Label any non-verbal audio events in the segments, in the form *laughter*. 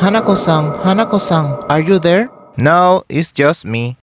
Hanako-san, Hanako-san, are you there? No, it's just me.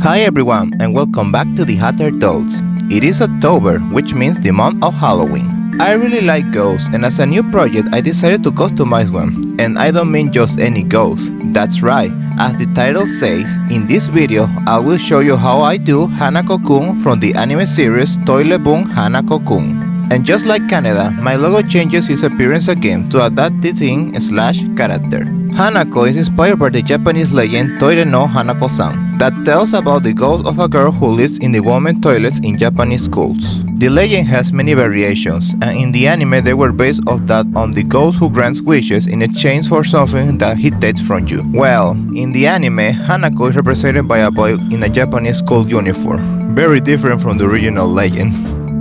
Hi everyone and welcome back to the Hatter Dolls. It is October, which means the month of Halloween. I really like ghosts and as a new project I decided to customize one. And I don't mean just any ghost. That's right, as the title says, in this video I will show you how I do Hanako-kun from the anime series Toilet-Bound Hanako-kun. And just like Canada, my logo changes its appearance again to adapt the theme slash character. Hanako is inspired by the Japanese legend Toire no Hanako-san that tells about the ghost of a girl who lives in the women's toilets in Japanese schools. The legend has many variations, and in the anime they were based off that on the ghost who grants wishes in exchange for something that he takes from you. Well, in the anime, Hanako is represented by a boy in a Japanese school uniform, very different from the original legend.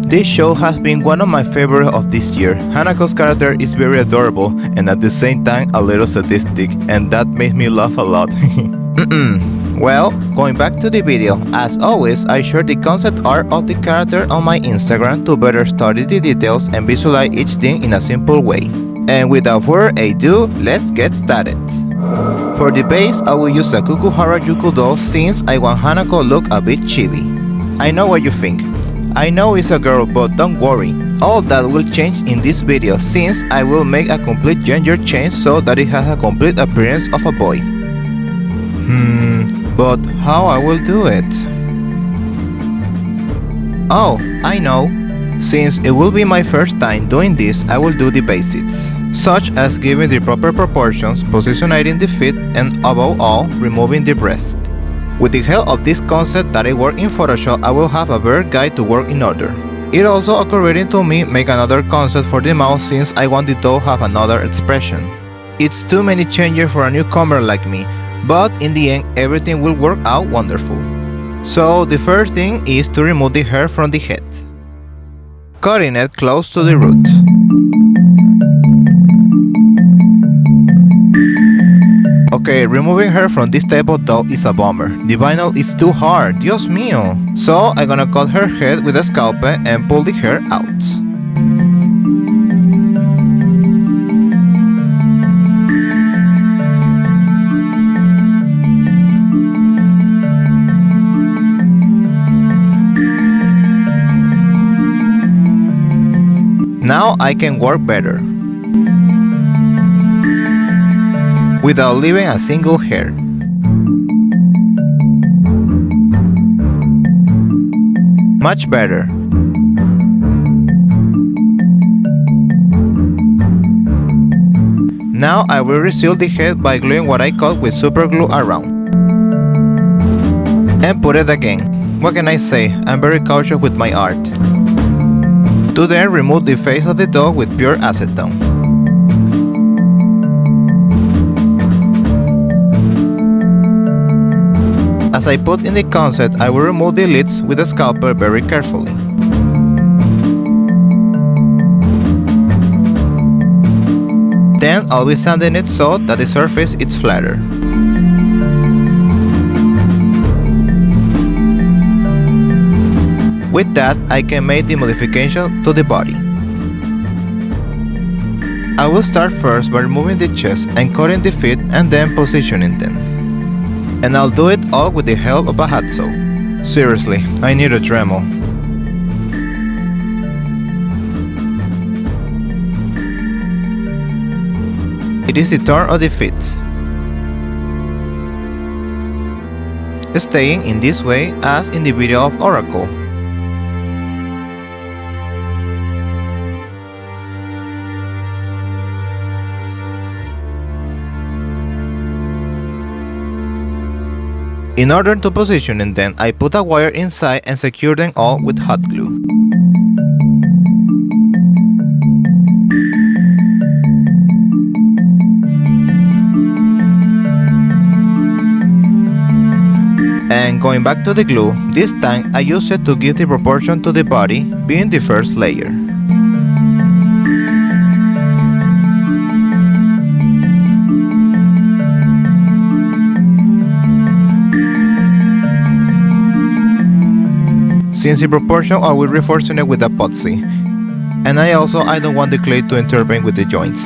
This show has been one of my favorites of this year. Hanako's character is very adorable and at the same time a little sadistic and that makes me laugh a lot. *laughs* well, going back to the video, as always I share the concept art of the character on my Instagram to better study the details and visualize each thing in a simple way. And without further ado, let's get started. For the base, I will use a Kuu Kuu Harajuku doll since I want Hanako look a bit chibi. I know what you think. I know it's a girl, but don't worry. All that will change in this video since I will make a complete gender change so that it has a complete appearance of a boy. Hmm, but how I will do it? Oh, I know. Since it will be my first time doing this, I will do the basics, such as giving the proper proportions, positioning the feet, and above all, removing the breast. With the help of this concept that I work in Photoshop, I will have a better guide to work in order. It also occurred to me make another concept for the mouth since I want the doll have another expression. It's too many changes for a newcomer like me, but in the end everything will work out wonderful. So the first thing is to remove the hair from the head, cutting it close to the root. Okay, removing her from this type of doll is a bummer. The vinyl is too hard, Dios mío. So I'm gonna cut her head with a scalpel and pull the hair out. Now I can work better. without leaving a single hair. Much better. Now I will reseal the head by gluing what I cut with super glue around. And put it again. What can I say, I'm very cautious with my art. To then remove the face of the dog with pure acetone. As I put in the concept, I will remove the lids with a scalpel very carefully. Then I'll be sanding it so that the surface is flatter. With that, I can make the modification to the body. I will start first by removing the chest and cutting the feet and then positioning them. And I'll do it all with the help of a hacksaw. Seriously, I need a Dremel. It is the turn of the feet. Staying in this way as in the video of Oracle. In order to position them, I put a wire inside and secure them all with hot glue. And going back to the glue, this time I use it to give the proportion to the body, being the first layer. Since the proportion I will reinforcing it with epoxy. And I also I don't want the clay to intervene with the joints.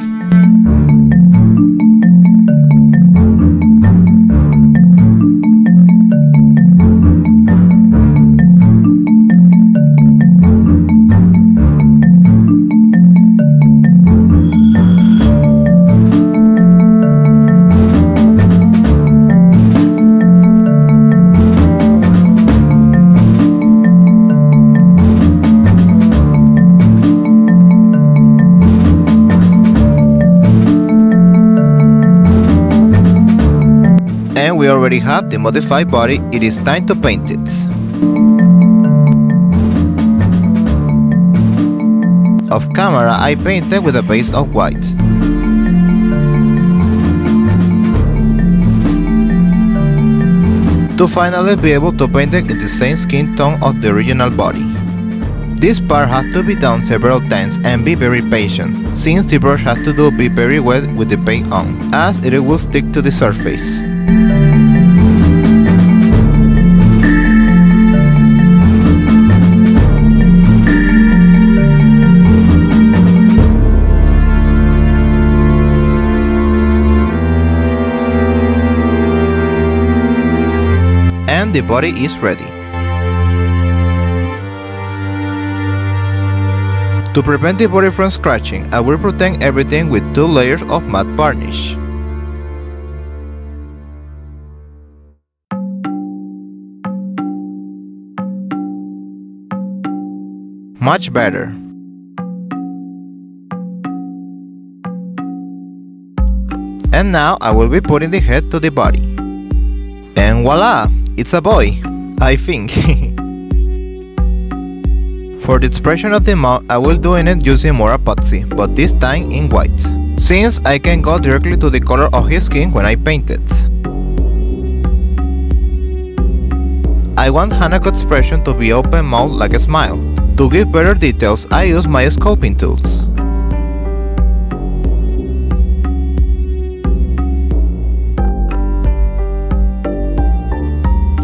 Already have the modified body, it is time to paint it. Off camera I painted with a base of white. To finally be able to paint it in the same skin tone of the original body. This part has to be done several times and be very patient, since the brush has to do be very wet with the paint on, as it will stick to the surface. The body is ready. To prevent the body from scratching, I will protect everything with two layers of matte varnish. Much better. And now I will be putting the head to the body. And voila! It's a boy, I think. *laughs* For the expression of the mouth, I will do it using more epoxy, but this time in white, since I can go directly to the color of his skin when I paint it. I want Hanako's expression to be open mouth like a smile. To give better details, I use my sculpting tools.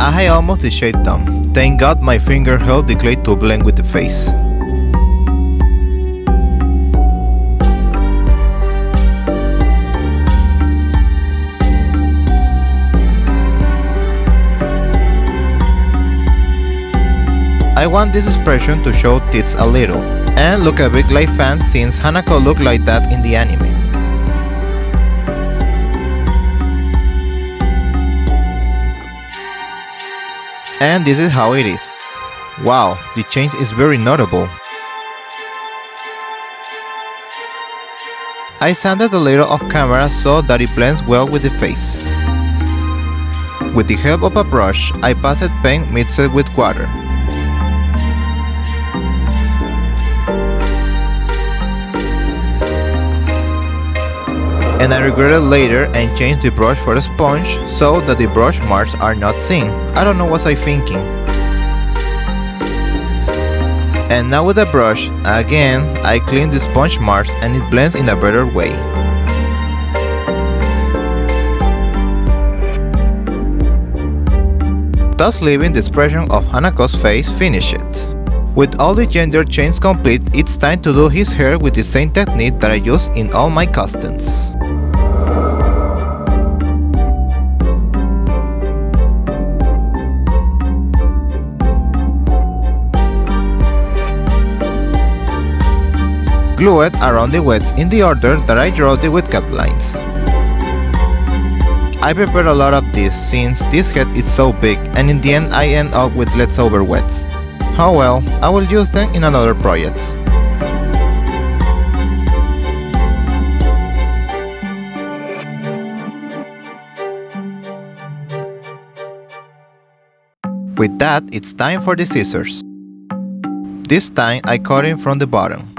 I almost the them. Thank God my finger held the clay to blend with the face. I want this expression to show tits a little, and look a bit like fans since Hanako looked like that in the anime. And this is how it is. Wow, the change is very notable. I sanded the little off camera so that it blends well with the face. With the help of a brush, I passed paint mixed with water. And I regretted later and changed the brush for a sponge so that the brush marks are not seen. I don't know what I'm thinking. And now with the brush, again, I clean the sponge marks and it blends in a better way. Thus leaving the expression of Hanako's face finished. With all the gender change complete, it's time to do his hair with the same technique that I use in all my costumes. glue it around the wefts in the order that I draw the wet cut lines. I prepared a lot of this since this head is so big and in the end I end up with leftover wefts. Oh well, I will use them in another project. With that, it's time for the scissors. This time I cut it from the bottom.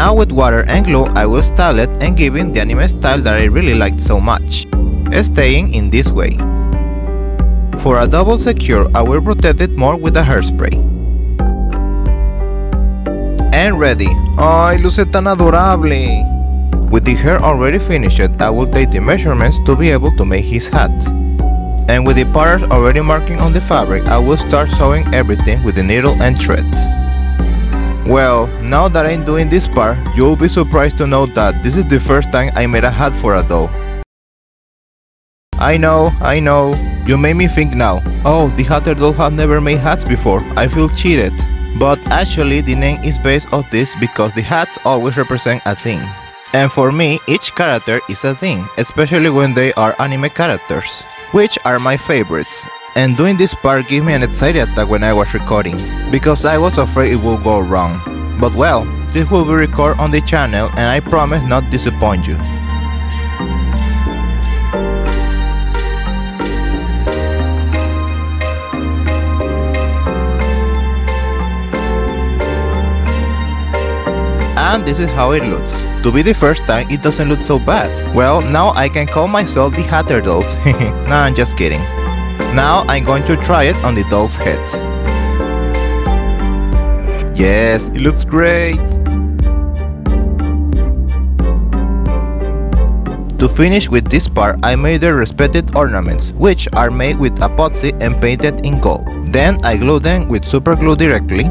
Now with water and glue I will style it and give it the anime style that I really liked so much, staying in this way. For a double secure I will protect it more with a hairspray. And ready! ¡Ay, luce tan adorable! With the hair already finished, I will take the measurements to be able to make his hat. And with the patterns already marking on the fabric, I will start sewing everything with the needle and thread. Well, now that I'm doing this part, you'll be surprised to know that this is the first time I made a hat for a doll. I know, I know, you made me think now, oh, the Hatter doll have never made hats before, I feel cheated. But actually the name is based on this because the hats always represent a thing. And for me, each character is a thing, especially when they are anime characters which are my favorites. And doing this part gave me an anxiety attack when I was recording, because I was afraid it would go wrong. But well, this will be recorded on the channel and I promise not disappoint you. and this is how it looks. To be the first time, it doesn't look so bad. Well, now I can call myself the Hatter Dolls. *laughs* nah, I'm just kidding. Now I'm going to try it on the doll's head. Yes, it looks great! To finish with this part, I made the respected ornaments, which are made with epoxy and painted in gold. Then I glue them with super glue directly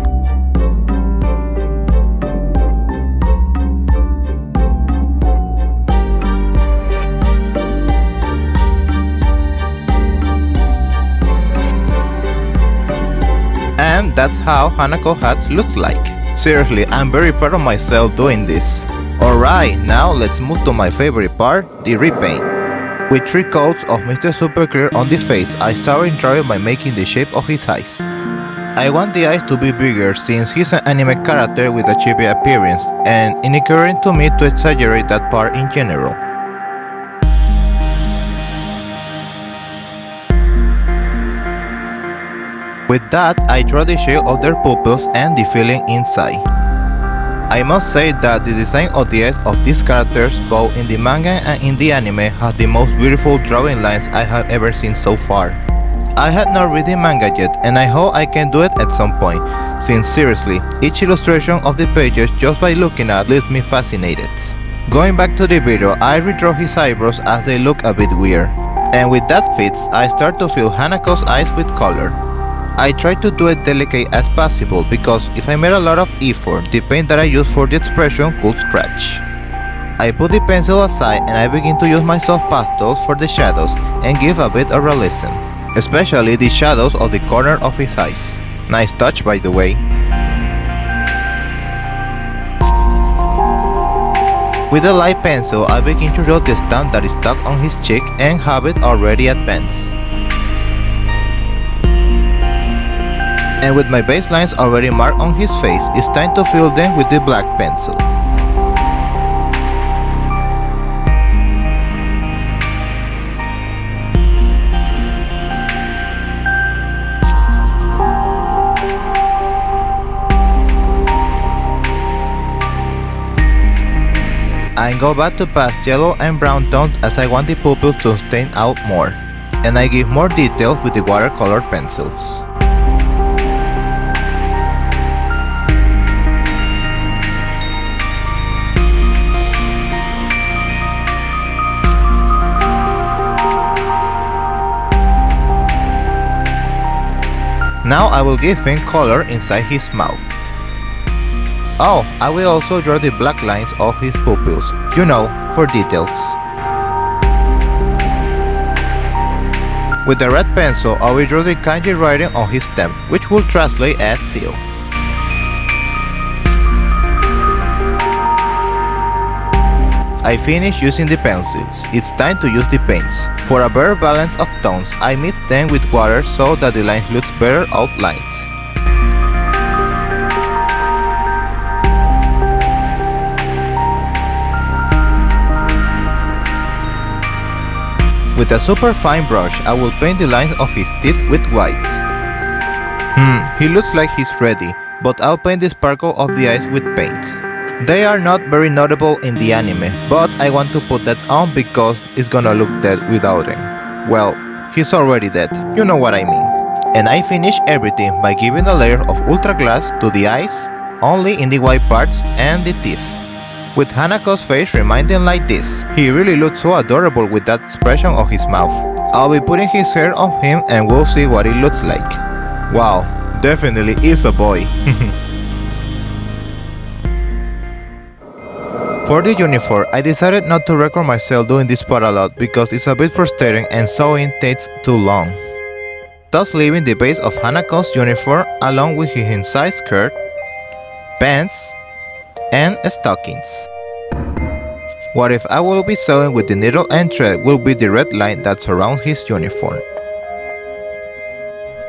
that's how Hanako hat looks like. Seriously, I'm very proud of myself doing this. Alright, now let's move to my favorite part, the repaint. With three coats of Mr. Super Clear on the face, I started drawing by making the shape of his eyes. I want the eyes to be bigger since he's an anime character with a chibi appearance, and it occurred to me to exaggerate that part in general. With that, I draw the shape of their pupils and the feeling inside. I must say that the design of the eyes of these characters both in the manga and in the anime has the most beautiful drawing lines I have ever seen so far. I had not read the manga yet and I hope I can do it at some point, since seriously, each illustration of the pages just by looking at leaves me fascinated. Going back to the video, I redraw his eyebrows as they look a bit weird. And with that fits, I start to fill Hanako's eyes with color. I try to do it delicate as possible because if I made a lot of effort, the paint that I use for the expression could scratch. I put the pencil aside and I begin to use my soft pastels for the shadows and give a bit of realism, especially the shadows of the corner of his eyes. Nice touch by the way. With a light pencil, I begin to draw the stamp that is stuck on his cheek and have it already advanced. And with my baselines already marked on his face, it's time to fill them with the black pencil. I go back to past yellow and brown tones as I want the pupil to stand out more, and I give more detail with the watercolor pencils. Now I will give him color inside his mouth. Oh, I will also draw the black lines of his pupils, you know, for details. With the red pencil, I will draw the kanji writing on his stem, which will translate as seal. I finish using the pencils, it's time to use the paints. For a better balance of tones, I mix them with water so that the line looks better outlined. With a super fine brush, I will paint the lines of his teeth with white. Hmm, he looks like he's ready, but I'll paint the sparkle of the eyes with paint. They are not very notable in the anime, but I want to put that on because it's gonna look dead without him. Well, he's already dead, you know what I mean. And I finish everything by giving a layer of ultra glass to the eyes, only in the white parts and the teeth. With Hanako's face reminding like this, he really looks so adorable with that expression on his mouth. I'll be putting his hair on him and we'll see what it looks like. Wow, definitely is a boy. *laughs* For the uniform, I decided not to record myself doing this part a lot because it's a bit frustrating and sewing takes too long. Thus leaving the base of Hanako's uniform along with his inside skirt, pants, and stockings. What if I will be sewing with the needle and thread will be the red line that surrounds his uniform.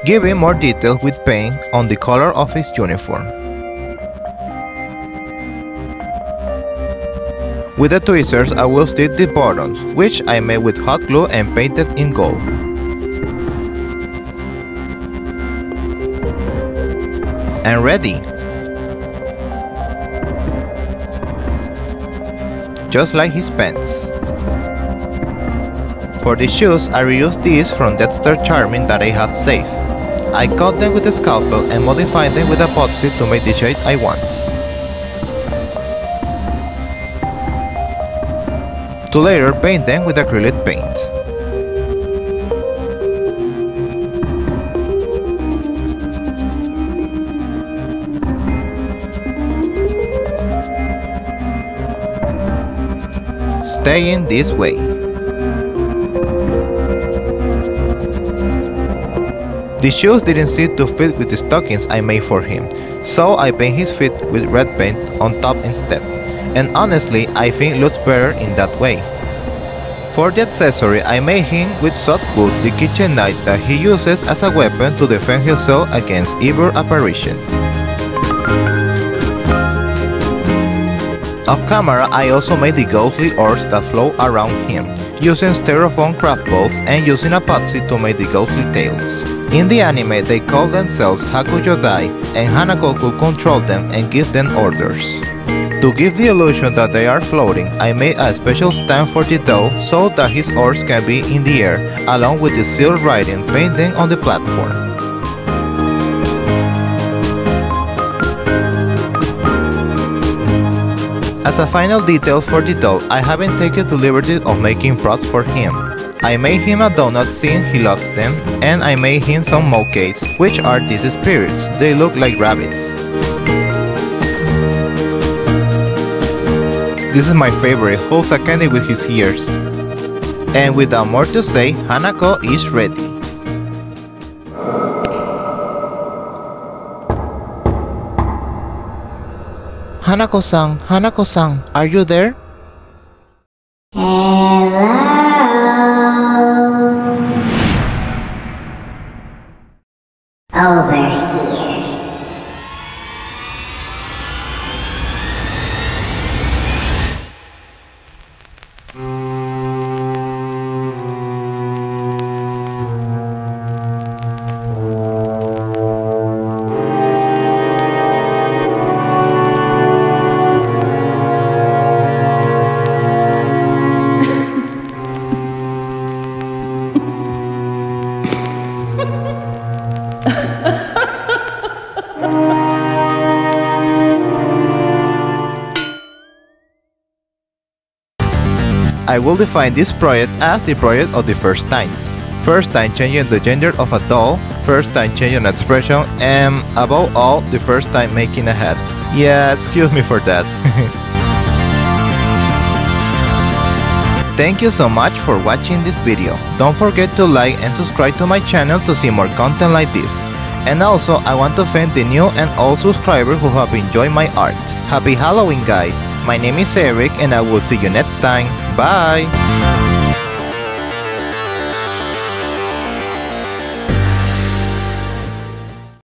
Giving more detail with paint on the color of his uniform. With the tweezers I will stitch the buttons, which I made with hot glue and painted in gold. And ready! Just like his pants. For the shoes, I reused these from Dexter Charming that I have saved. I cut them with a scalpel and modified them with epoxy to make the shade I want. To later paint them with acrylic paint. Staying this way. The shoes didn't seem to fit with the stockings I made for him, so I paint his feet with red paint on top instead and honestly I think looks better in that way. For the accessory I made him with soft wood the kitchen knife that he uses as a weapon to defend himself against evil apparitions. Off camera I also made the ghostly orbs that flow around him, using styrofoam craft balls and using epoxy to make the ghostly tails. In the anime they call themselves Hakujodai and Hanako could control them and give them orders. To give the illusion that they are floating, I made a special stand for the doll so that his oars can be in the air, along with the seal writing painting on the platform. As a final detail for the doll, I haven't taken the liberty of making props for him. I made him a donut since he loves them, and I made him some mocates, which are these spirits. They look like rabbits. This is my favorite, holds a candy with his ears. And without more to say, Hanako is ready. Hanako-san, Hanako-san, are you there? Will define this project as the project of the first times. First time changing the gender of a doll, first time changing an expression, and above all, the first time making a hat. Yeah, excuse me for that. *laughs* Thank you so much for watching this video. Don't forget to like and subscribe to my channel to see more content like this. And also, I want to thank the new and old subscribers who have enjoyed my art. Happy Halloween guys! My name is Eric and I will see you next time. Bye!